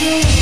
you